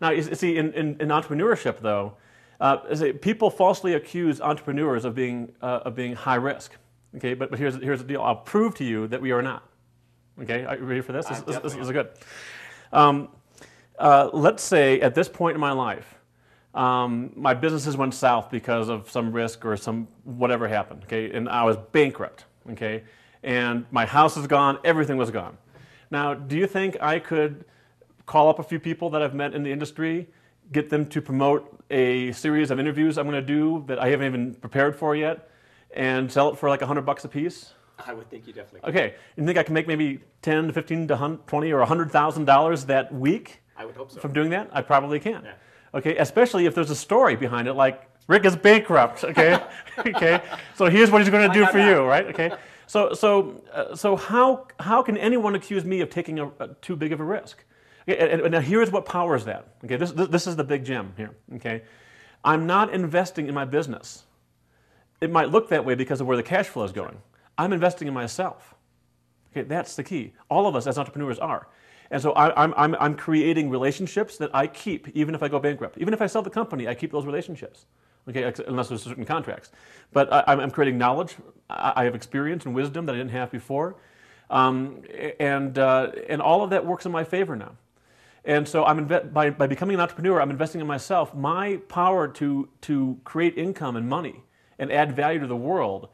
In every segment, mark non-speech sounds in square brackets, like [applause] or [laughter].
Now, you see, in, in, in entrepreneurship, though, uh, people falsely accuse entrepreneurs of being, uh, of being high risk. Okay, but, but here's, here's the deal. I'll prove to you that we are not. Okay, are you ready for this? This, this, this is good. Um, uh, let's say at this point in my life, um, my businesses went south because of some risk or some whatever happened. Okay, and I was bankrupt. Okay, and my house is gone. Everything was gone. Now, do you think I could call up a few people that I've met in the industry, get them to promote a series of interviews I'm going to do that I haven't even prepared for yet, and sell it for like a hundred bucks a piece? I would think you definitely. Could. Okay, you think I can make maybe ten to fifteen to twenty or hundred thousand dollars that week? I would hope so. From doing that, I probably can. Yeah. Okay, especially if there's a story behind it, like Rick is bankrupt. Okay, [laughs] okay. So here's what he's going to do for you, right? Okay. So so uh, so how how can anyone accuse me of taking a, a too big of a risk? And, and now here's what powers that. Okay, this, this this is the big gem here. Okay, I'm not investing in my business. It might look that way because of where the cash flow is going. I'm investing in myself. Okay, that's the key. All of us as entrepreneurs are. And so I, am I'm, I'm creating relationships that I keep even if I go bankrupt. Even if I sell the company, I keep those relationships. Okay, unless there's certain contracts. But I, am creating knowledge. I have experience and wisdom that I didn't have before. Um, and, uh, and all of that works in my favor now. And so I'm by, by becoming an entrepreneur, I'm investing in myself. My power to, to create income and money and add value to the world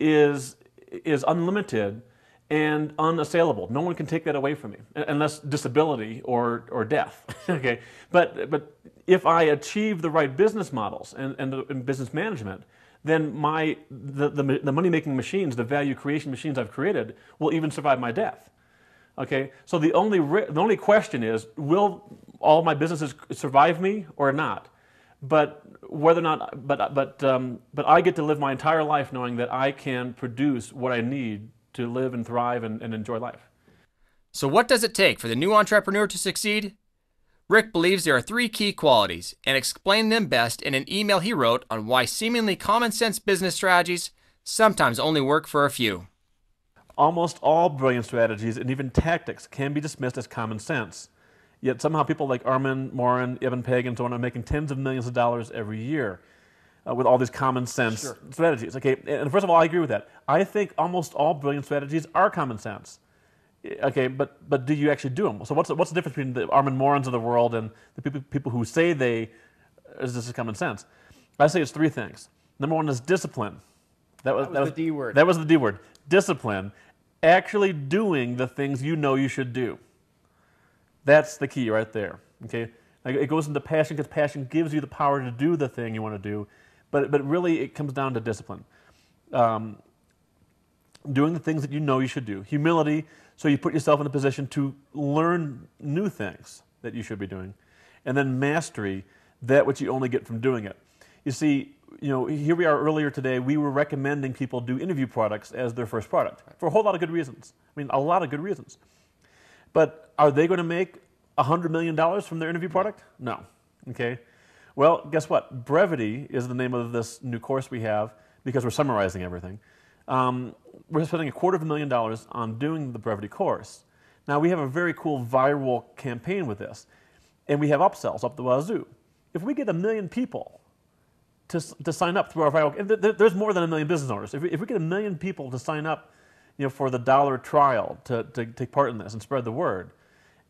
is, is unlimited and unassailable. No one can take that away from me, unless disability or, or death. [laughs] okay, but, but if I achieve the right business models and, and, and business management, then my, the, the, the money-making machines, the value creation machines I've created, will even survive my death. Okay, so the only, the only question is, will all my businesses survive me or not? But whether or not, but, but, um, but I get to live my entire life knowing that I can produce what I need to live and thrive and, and enjoy life. So, what does it take for the new entrepreneur to succeed? Rick believes there are three key qualities and explained them best in an email he wrote on why seemingly common sense business strategies sometimes only work for a few. Almost all brilliant strategies and even tactics can be dismissed as common sense. Yet somehow people like Armand, Morin, Eben Pagan, and so on are making tens of millions of dollars every year uh, with all these common sense sure. strategies. Okay, and first of all, I agree with that. I think almost all brilliant strategies are common sense. Okay, but but do you actually do them? So what's the, what's the difference between the Armand Morins of the world and the people people who say they is this is common sense? I say it's three things. Number one is discipline. That was, that was, that was the D word. That was the D word. Discipline. Actually doing the things you know you should do. That's the key right there. Okay. It goes into passion because passion gives you the power to do the thing you want to do but, but really, it comes down to discipline. Um, doing the things that you know you should do. Humility, so you put yourself in a position to learn new things that you should be doing. And then mastery, that which you only get from doing it. You see, you know, here we are earlier today, we were recommending people do interview products as their first product for a whole lot of good reasons. I mean, a lot of good reasons. But are they going to make $100 million from their interview product? No. Okay? Well, guess what? Brevity is the name of this new course we have because we're summarizing everything. Um, we're spending a quarter of a million dollars on doing the Brevity course. Now, we have a very cool viral campaign with this, and we have upsells up the wazoo. If we get a million people to, to sign up through our viral, there's more than a million business owners. If we, if we get a million people to sign up you know, for the dollar trial to, to take part in this and spread the word,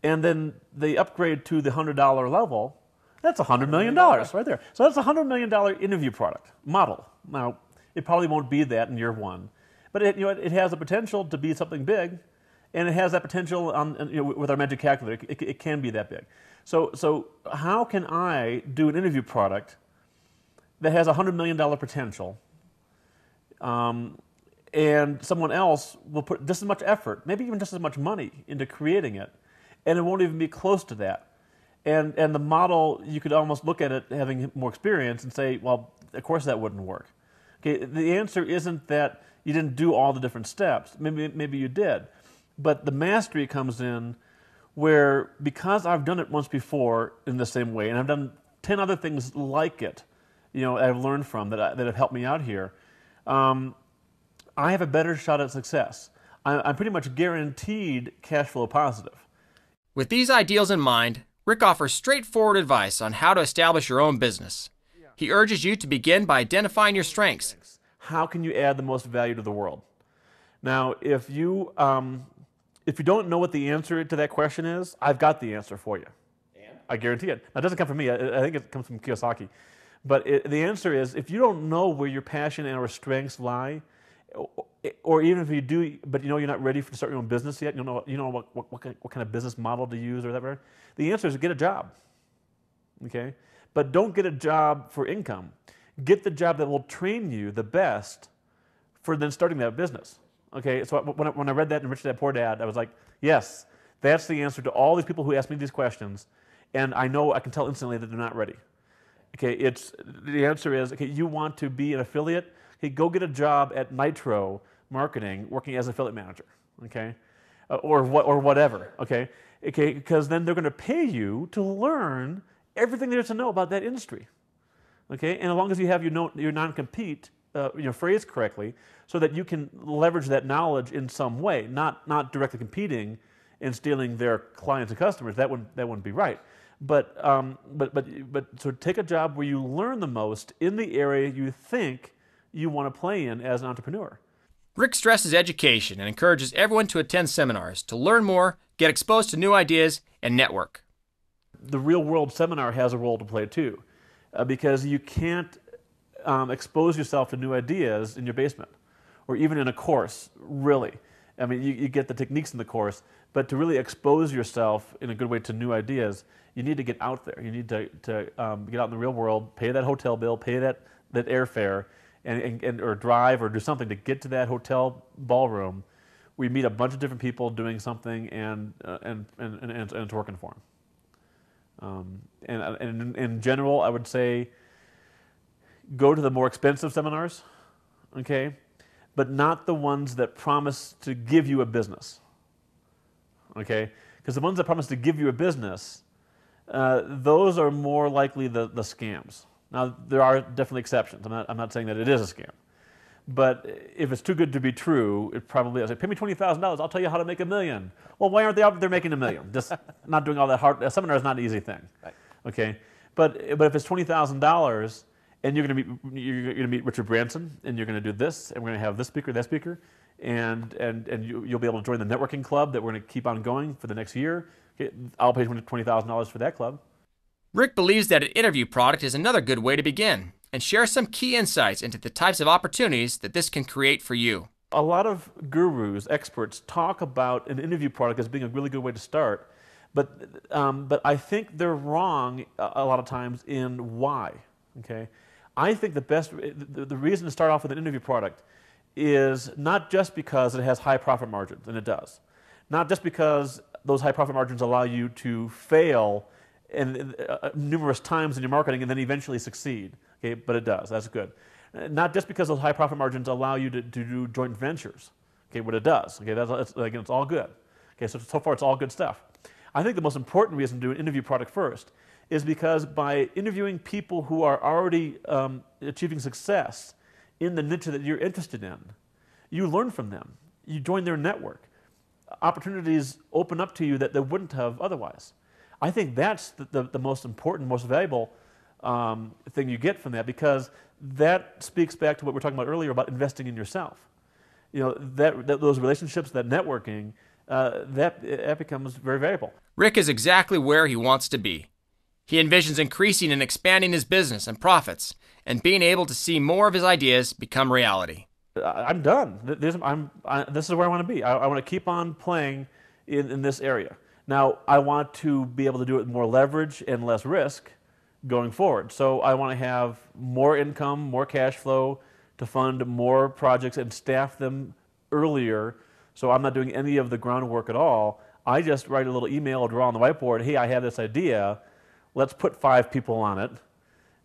and then they upgrade to the $100 level, that's a $100 million right there. So that's a $100 million interview product model. Now, it probably won't be that in year one, but it, you know, it, it has the potential to be something big, and it has that potential on, you know, with our magic calculator. It, it, can be that big. So, so how can I do an interview product that has a $100 million potential, um, and someone else will put just as much effort, maybe even just as much money into creating it, and it won't even be close to that and, and the model, you could almost look at it having more experience and say, well, of course that wouldn't work. Okay, the answer isn't that you didn't do all the different steps. Maybe, maybe you did. But the mastery comes in where because I've done it once before in the same way, and I've done 10 other things like it, you know, I've learned from that, I, that have helped me out here, um, I have a better shot at success. I, I'm pretty much guaranteed cash flow positive. With these ideals in mind, Rick offers straightforward advice on how to establish your own business. He urges you to begin by identifying your strengths. How can you add the most value to the world? Now, if you um, if you don't know what the answer to that question is, I've got the answer for you. And? I guarantee it. Now, it doesn't come from me. I, I think it comes from Kiyosaki. But it, the answer is, if you don't know where your passion and or strengths lie, or even if you do, but you know you're not ready to start your own business yet, you know, you know what, what, what, kind, what kind of business model to use or whatever, the answer is get a job. Okay? But don't get a job for income. Get the job that will train you the best for then starting that business. Okay, so when I, when I read that in Rich Dad Poor Dad, I was like, yes, that's the answer to all these people who ask me these questions, and I know I can tell instantly that they're not ready. Okay, it's the answer is okay. You want to be an affiliate? Okay, go get a job at Nitro Marketing, working as affiliate manager. Okay, uh, or what or whatever. Okay, okay, because then they're going to pay you to learn everything there is to know about that industry. Okay, and as long as you have your, no, your non-compete uh, you know, phrased correctly, so that you can leverage that knowledge in some way, not not directly competing and stealing their clients and customers. That wouldn't that wouldn't be right. But um, but but but so take a job where you learn the most in the area you think you want to play in as an entrepreneur. Rick stresses education and encourages everyone to attend seminars to learn more, get exposed to new ideas, and network. The real world seminar has a role to play too, uh, because you can't um, expose yourself to new ideas in your basement or even in a course, really. I mean, you, you get the techniques in the course, but to really expose yourself in a good way to new ideas, you need to get out there. You need to, to um, get out in the real world, pay that hotel bill, pay that, that airfare, and, and, and, or drive or do something to get to that hotel ballroom. We meet a bunch of different people doing something, and, uh, and, and, and, and, it's working for them. Um, and, and in general, I would say go to the more expensive seminars, okay, but not the ones that promise to give you a business, okay? Because the ones that promise to give you a business, uh, those are more likely the, the scams. Now, there are definitely exceptions. I'm not, I'm not saying that it is a scam. But if it's too good to be true, it probably is. Like, pay me $20,000, I'll tell you how to make a million. Well, why aren't they out there making a million? Just [laughs] not doing all that hard. A seminar is not an easy thing. Right. Okay? But, but if it's $20,000, and you're going to meet you're going to meet Richard Branson, and you're going to do this, and we're going to have this speaker, that speaker, and and and you, will be able to join the networking club that we're going to keep on going for the next year. I'll pay twenty thousand dollars for that club. Rick believes that an interview product is another good way to begin, and share some key insights into the types of opportunities that this can create for you. A lot of gurus, experts, talk about an interview product as being a really good way to start, but um, but I think they're wrong a lot of times in why. Okay I think the best, the, the reason to start off with an interview product is not just because it has high profit margins, and it does. Not just because those high profit margins allow you to fail in, uh, numerous times in your marketing and then eventually succeed. Okay, but it does. That's good. Not just because those high profit margins allow you to, to do joint ventures. Okay, what it does. Okay, that's, that's again, it's all good. Okay, so so far it's all good stuff. I think the most important reason to do an interview product first is because by interviewing people who are already um, achieving success in the niche that you're interested in, you learn from them. You join their network. Opportunities open up to you that they wouldn't have otherwise. I think that's the, the, the most important, most valuable um, thing you get from that because that speaks back to what we were talking about earlier about investing in yourself. You know, that, that those relationships, that networking, uh, that, that becomes very valuable. Rick is exactly where he wants to be. He envisions increasing and expanding his business and profits and being able to see more of his ideas become reality. I'm done. This, I'm, I, this is where I want to be. I, I want to keep on playing in, in this area. Now, I want to be able to do it with more leverage and less risk going forward. So I want to have more income, more cash flow to fund more projects and staff them earlier. So I'm not doing any of the groundwork at all. I just write a little email or draw on the whiteboard, hey, I have this idea let's put five people on it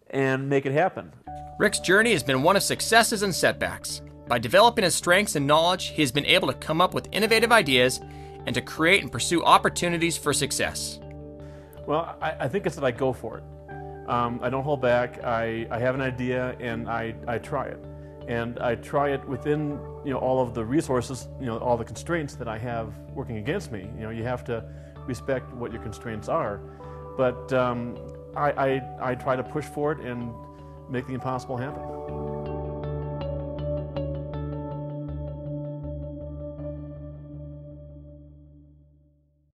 and make it happen. Rick's journey has been one of successes and setbacks. By developing his strengths and knowledge, he has been able to come up with innovative ideas and to create and pursue opportunities for success. Well, I, I think it's that I go for it. Um, I don't hold back. I, I have an idea and I, I try it. And I try it within you know, all of the resources, you know, all the constraints that I have working against me. You know, you have to respect what your constraints are. But um, I, I, I try to push for it and make the impossible happen.